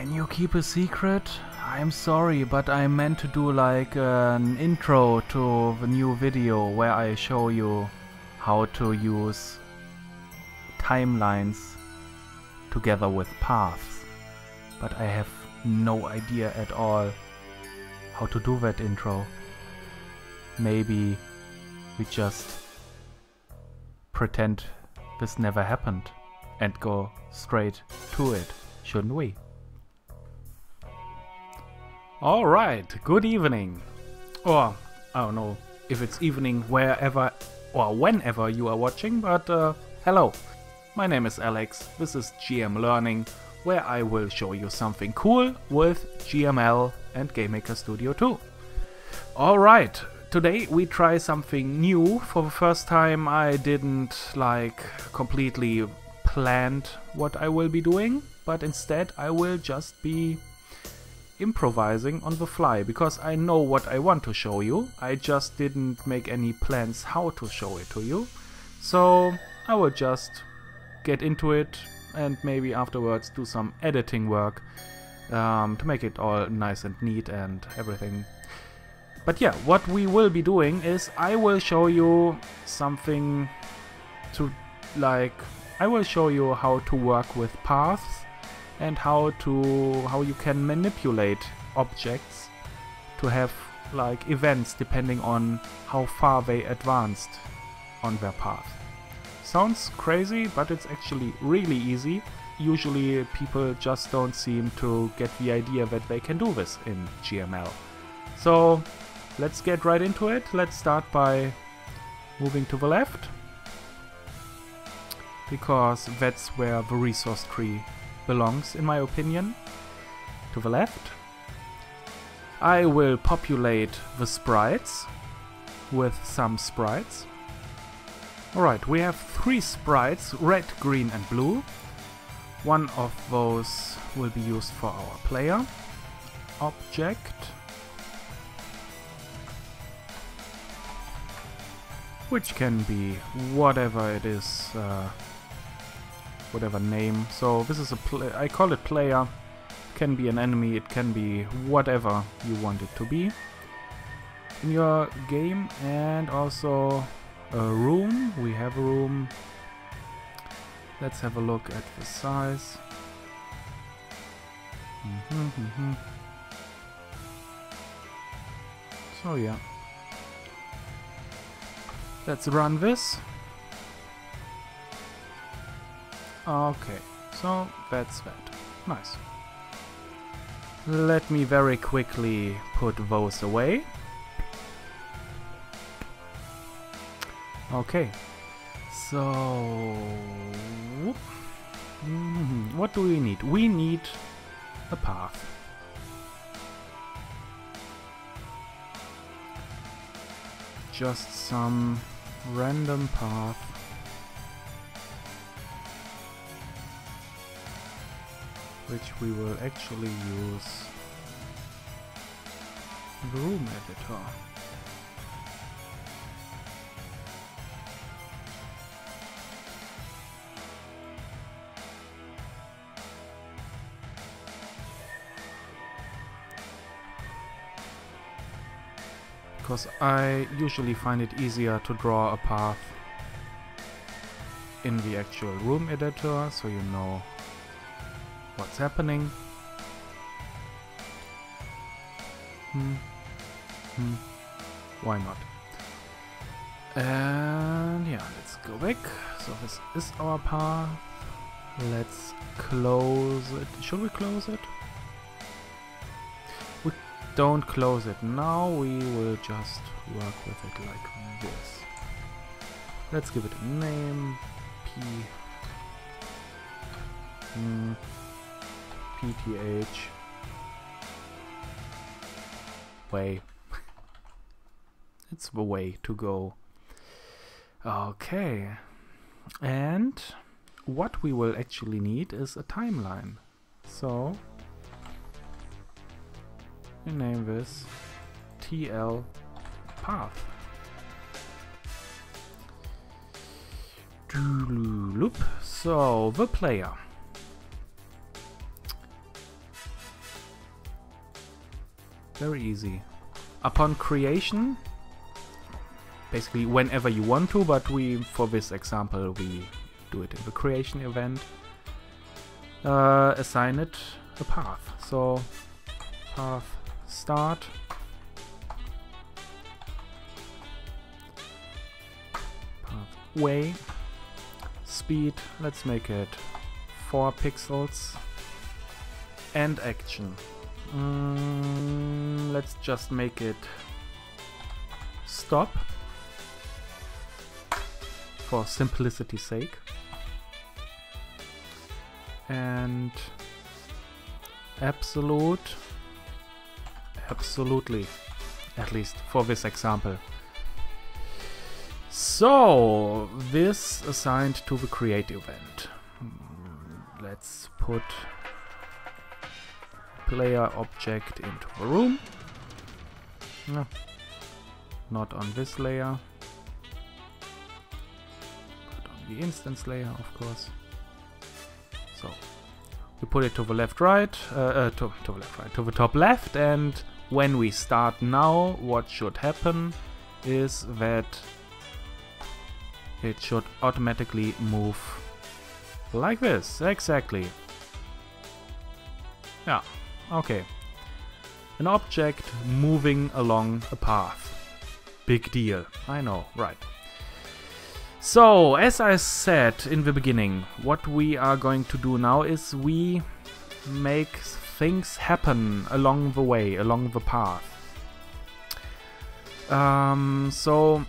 Can you keep a secret? I'm sorry, but I meant to do like an intro to the new video where I show you how to use timelines together with paths. But I have no idea at all how to do that intro. Maybe we just pretend this never happened and go straight to it, shouldn't we? Alright, good evening. Or, I don't know if it's evening wherever or whenever you are watching, but uh, hello. My name is Alex, this is GM Learning, where I will show you something cool with GML and GameMaker Studio 2. Alright, today we try something new. For the first time I didn't like completely planned what I will be doing, but instead I will just be improvising on the fly because I know what I want to show you. I just didn't make any plans how to show it to you. So I will just get into it and maybe afterwards do some editing work um, to make it all nice and neat and everything. But yeah, what we will be doing is I will show you something to like I will show you how to work with paths and how to how you can manipulate objects to have like events depending on how far they advanced on their path. Sounds crazy, but it's actually really easy. Usually people just don't seem to get the idea that they can do this in GML. So let's get right into it. Let's start by moving to the left because that's where the resource tree belongs in my opinion. To the left. I will populate the sprites with some sprites. Alright, we have three sprites, red, green and blue. One of those will be used for our player. Object. Which can be whatever it is, uh, whatever name. So this is a play I call it player. Can be an enemy, it can be whatever you want it to be. In your game and also a room. We have a room. Let's have a look at the size. Mm -hmm, mm -hmm. So yeah. Let's run this. Okay, so that's that. Nice. Let me very quickly put those away. Okay, so mm, what do we need? We need a path. Just some random path. Which we will actually use the room editor. because I usually find it easier to draw a path in the actual room editor so you know what's happening. Hmm. Hmm. Why not? And yeah, let's go back. So this is our path. Let's close it. Should we close it? We don't close it now we will just work with it like this let's give it a name p mm, pth way it's the way to go okay and what we will actually need is a timeline so we name this TL path. Loop. So the player. Very easy. Upon creation, basically whenever you want to, but we, for this example, we do it in the creation event, uh, assign it a path. So path start Path way. speed let's make it 4 pixels and action mm, let's just make it stop. For simplicity's sake. And absolute absolutely at least for this example. So this assigned to the create event hmm, let's put player object into the room. No, not on this layer. But on the instance layer of course. So we put it to the left right, uh, uh, to, to the left right, to the top left and when we start now what should happen is that it should automatically move like this, exactly. Yeah, okay. An object moving along a path. Big deal, I know, right. So, as I said in the beginning, what we are going to do now is we make things happen along the way, along the path. Um, so,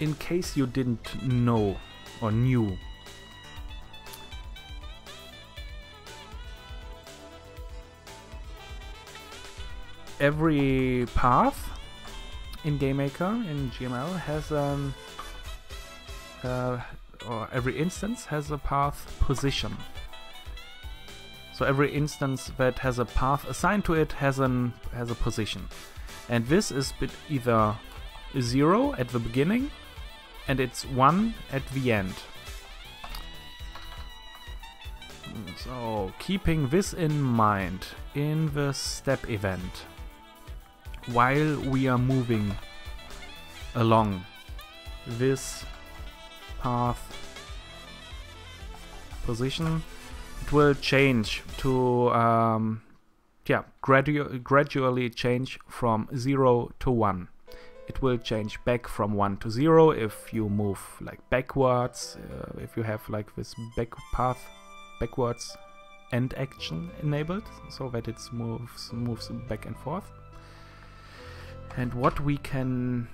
in case you didn't know or knew, every path in GameMaker in GML has an uh, or every instance has a path position. So every instance that has a path assigned to it has an has a position, and this is either zero at the beginning, and it's one at the end. So keeping this in mind in the step event, while we are moving along this path position, it will change to um, yeah gradu gradually change from 0 to 1. It will change back from 1 to 0 if you move like backwards, uh, if you have like this back path backwards end action enabled, so that it moves moves back and forth. And what we can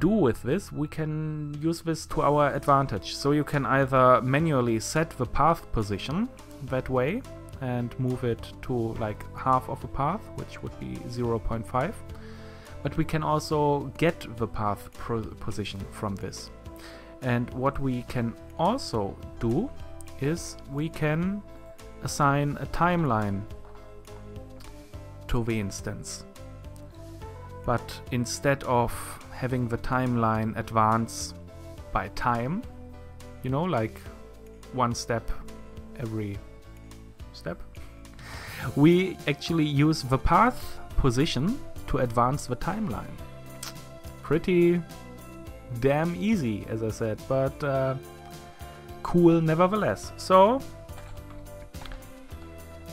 do with this, we can use this to our advantage. So you can either manually set the path position that way and move it to like half of a path, which would be 0.5. But we can also get the path position from this. And what we can also do is we can assign a timeline to the instance. But instead of having the timeline advance by time, you know, like one step every step. We actually use the path position to advance the timeline. Pretty damn easy, as I said, but uh, cool nevertheless. So,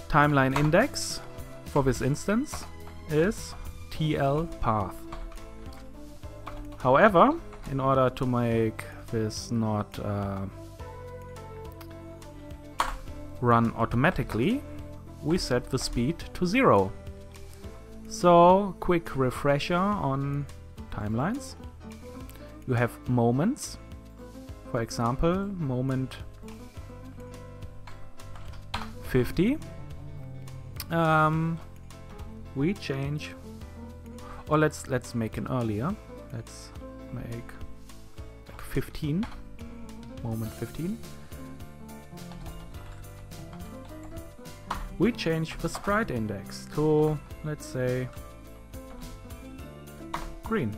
timeline index for this instance is TL path. However, in order to make this not uh, run automatically, we set the speed to zero. So, quick refresher on timelines. You have moments. For example, moment 50. Um, we change, or let's let's make an earlier. Let's make like 15, moment 15. We change the sprite index to, let's say, green.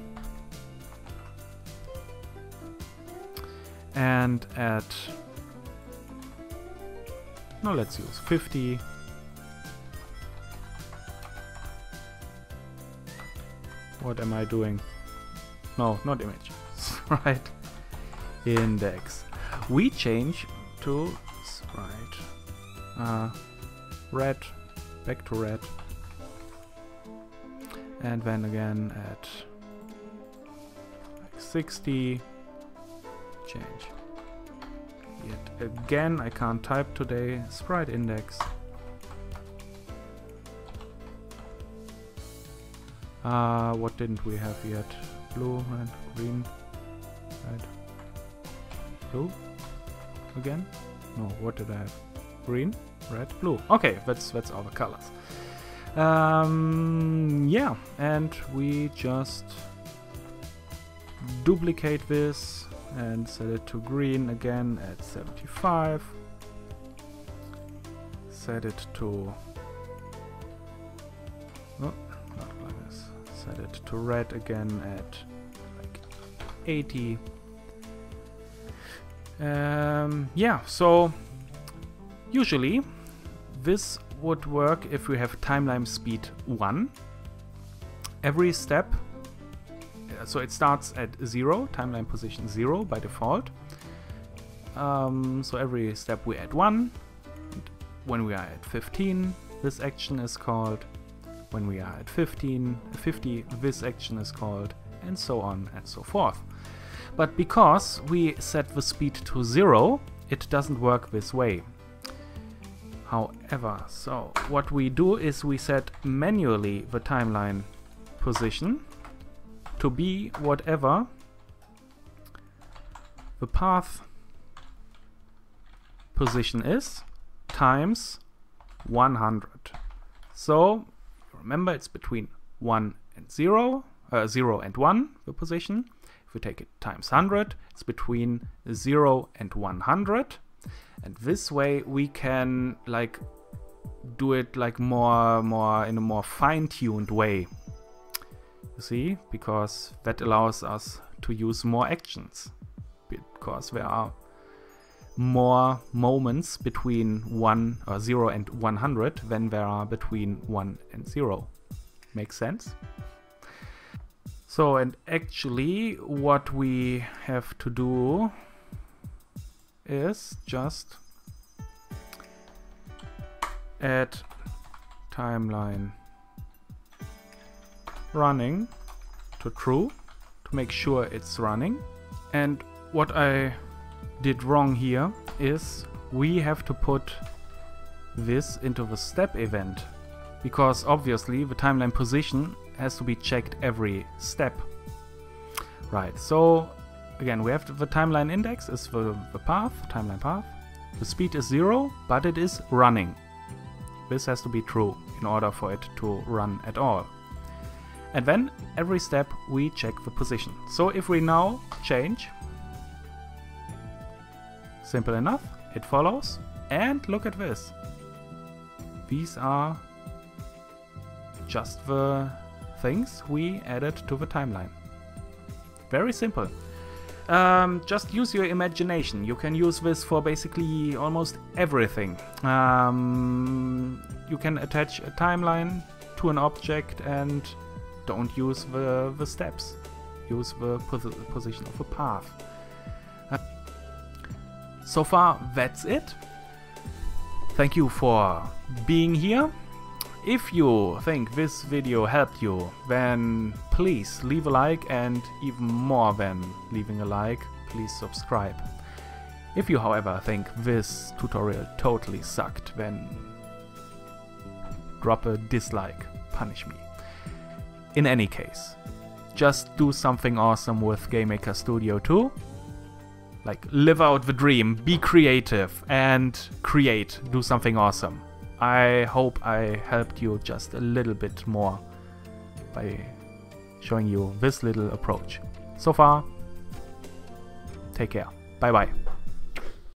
And at, no, let's use 50. What am I doing? No, not image. sprite index. We change to sprite uh, red, back to red, and then again at like 60 change. Yet again, I can't type today. Sprite index. Uh, what didn't we have yet? Blue, and green, Right. blue. Again? No, what did I have? Green, red, blue. Okay, that's that's all the colors. Um, yeah, and we just duplicate this and set it to green again at 75 set it to oh, set it to red again at like 80 um, yeah so usually this would work if we have timeline speed 1 every step so it starts at 0, timeline position 0 by default. Um, so every step we add 1. When we are at 15, this action is called. When we are at 15, 50, this action is called, and so on and so forth. But because we set the speed to 0, it doesn't work this way. However, so what we do is we set manually the timeline position to be whatever the path position is times 100. So remember it's between 1 and 0, uh, 0 and 1 the position. If we take it times 100, it's between 0 and 100. And this way we can like do it like more more in a more fine-tuned way you see, because that allows us to use more actions. Because there are more moments between 1 or 0 and 100 than there are between 1 and 0. Makes sense? So, and actually, what we have to do is just add timeline running to true to make sure it's running. And what I did wrong here is we have to put this into the step event because obviously the timeline position has to be checked every step. Right, so again we have the timeline index is the, the path, timeline path. The speed is zero, but it is running. This has to be true in order for it to run at all. And then every step we check the position. So if we now change, simple enough, it follows. And look at this. These are just the things we added to the timeline. Very simple. Um, just use your imagination. You can use this for basically almost everything. Um, you can attach a timeline to an object and don't use the, the steps. Use the pos position of a path. So far, that's it. Thank you for being here. If you think this video helped you, then please leave a like and even more than leaving a like, please subscribe. If you however think this tutorial totally sucked, then drop a dislike, punish me. In any case, just do something awesome with GameMaker Studio 2. Like, live out the dream, be creative, and create, do something awesome. I hope I helped you just a little bit more by showing you this little approach. So far, take care. Bye bye.